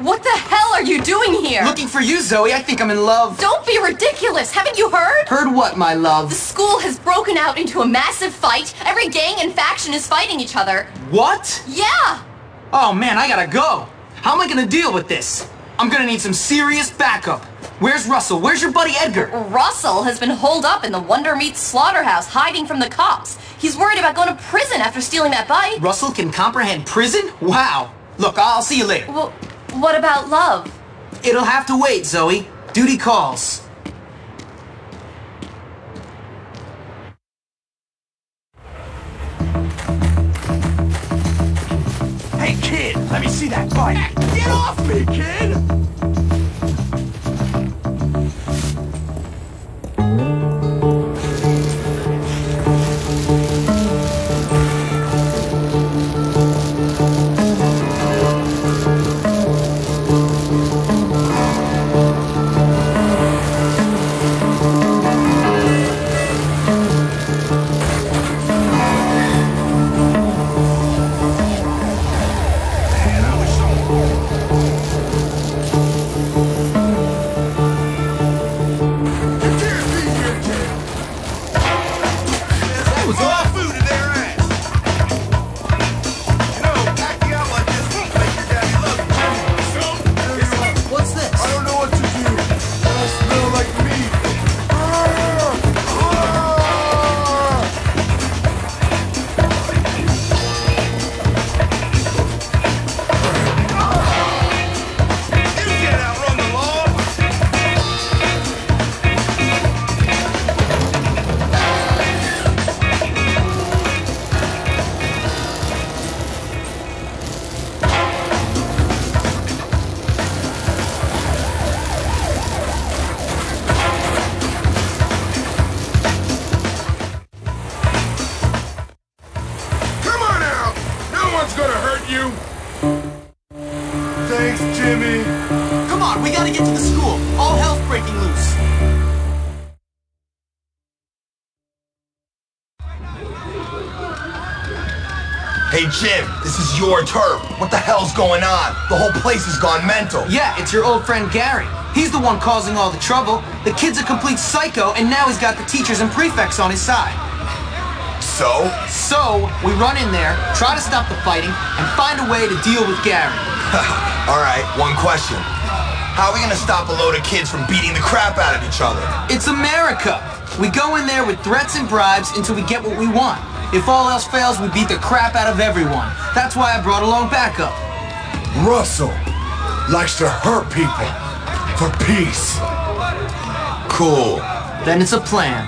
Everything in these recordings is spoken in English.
What the hell are you doing here? Looking for you, Zoe. I think I'm in love. Don't be ridiculous. Haven't you heard? Heard what, my love? The school has broken out into a massive fight. Every gang and faction is fighting each other. What? Yeah! Oh man, I gotta go. How am I gonna deal with this? I'm gonna need some serious backup. Where's Russell? Where's your buddy Edgar? Russell has been holed up in the Wonder Meat slaughterhouse, hiding from the cops. He's worried about going to prison after stealing that bike. Russell can comprehend prison? Wow. Look, I'll see you later. Well, what about love? It'll have to wait, Zoe. Duty calls. Hey, kid, let me see that bike. Get off me, kid! Jim, this is your turf. What the hell's going on? The whole place has gone mental. Yeah, it's your old friend Gary. He's the one causing all the trouble. The kid's a complete psycho, and now he's got the teachers and prefects on his side. So? So, we run in there, try to stop the fighting, and find a way to deal with Gary. Alright, one question. How are we gonna stop a load of kids from beating the crap out of each other? It's America! We go in there with threats and bribes until we get what we want. If all else fails, we beat the crap out of everyone. That's why I brought along backup. Russell likes to hurt people for peace. Cool. Then it's a plan.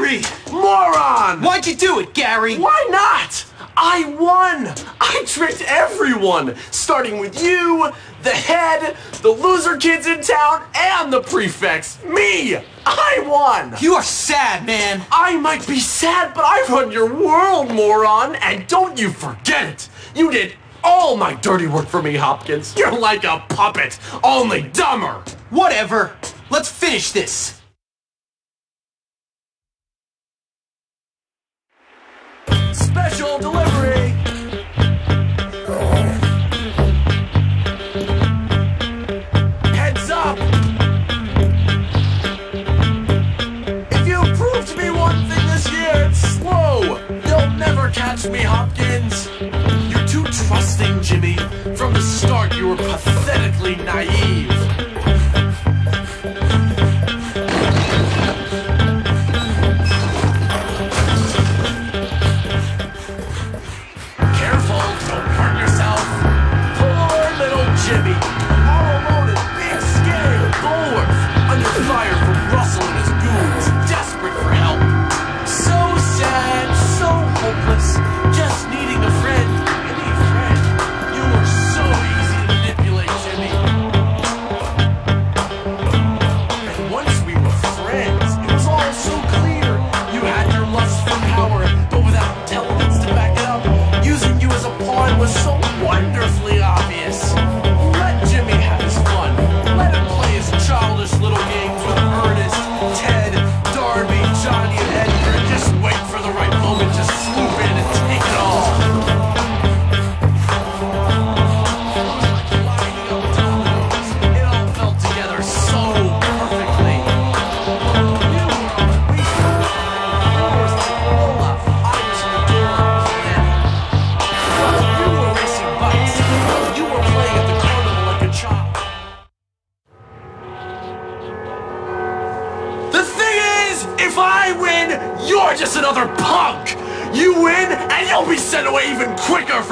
Gary! Moron! Why'd you do it, Gary? Why not? I won! I tricked everyone! Starting with you, the head, the loser kids in town, and the prefects! Me! I won! You are sad, man. I might be sad, but I run your world, moron! And don't you forget it! You did all my dirty work for me, Hopkins! You're like a puppet, only dumber! Whatever. Let's finish this. Special delivery! Heads up! If you prove to me one thing this year, it's slow! You'll never catch me, Hopkins! You're too trusting, Jimmy. From the start, you were pathetically naive.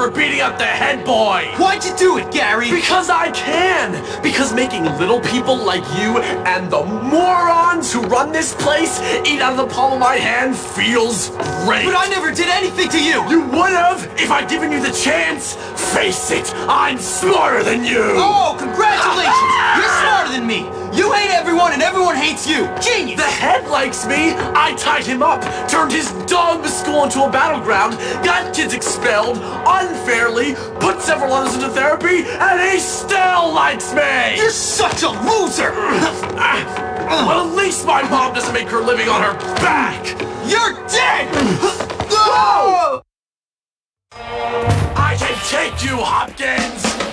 For beating up the head boy. Why'd you do it, Gary? Because I can! Because making little people like you and the morons who run this place eat out of the palm of my hand feels great! But I never did anything to you. You would have if I'd given you the chance! Face it, I'm smarter than you! Oh, congratulations! You're smarter than me. You hate everyone and everyone hates you. Genius. The head likes me. I tied him up, turned his dog school into a battleground, got kids expelled unfairly, put several others into therapy, and he still likes me. You're such a loser. well, at least my mom doesn't make her living on her back. You're dead. Whoa! I can take you, Hopkins.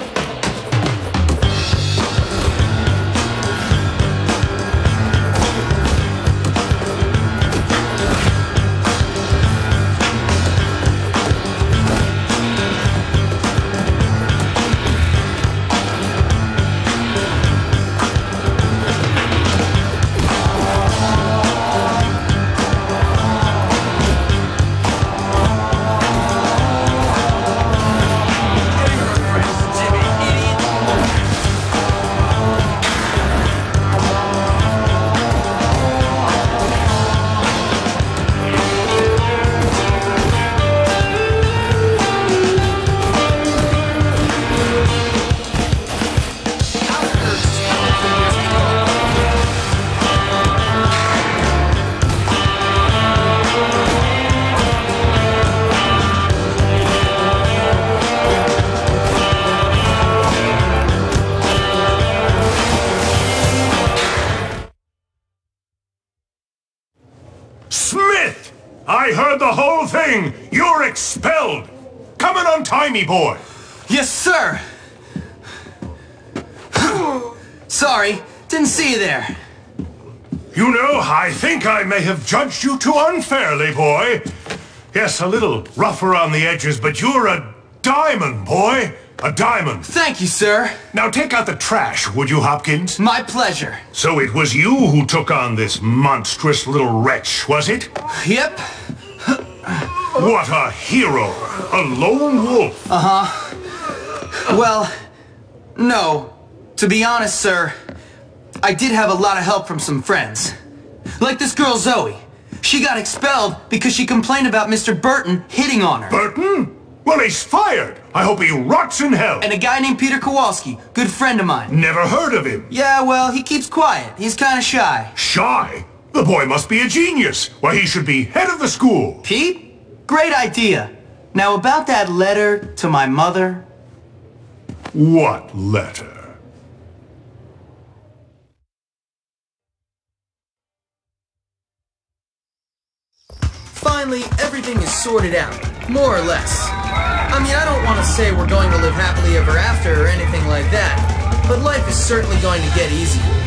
I heard the whole thing! You're expelled! Come and untie me, boy! Yes, sir. Sorry, didn't see you there. You know, I think I may have judged you too unfairly, boy. Yes, a little rough around the edges, but you're a diamond, boy. A diamond. Thank you, sir. Now take out the trash, would you, Hopkins? My pleasure. So it was you who took on this monstrous little wretch, was it? Yep. What a hero! A lone wolf! Uh huh. Well, no. To be honest, sir, I did have a lot of help from some friends. Like this girl Zoe. She got expelled because she complained about Mr. Burton hitting on her. Burton? Well, he's fired! I hope he rots in hell! And a guy named Peter Kowalski, good friend of mine. Never heard of him. Yeah, well, he keeps quiet. He's kind of shy. Shy? The boy must be a genius. Why, he should be head of the school. Pete? Great idea. Now, about that letter to my mother. What letter? Finally, everything is sorted out, more or less. I mean, I don't want to say we're going to live happily ever after or anything like that, but life is certainly going to get easier.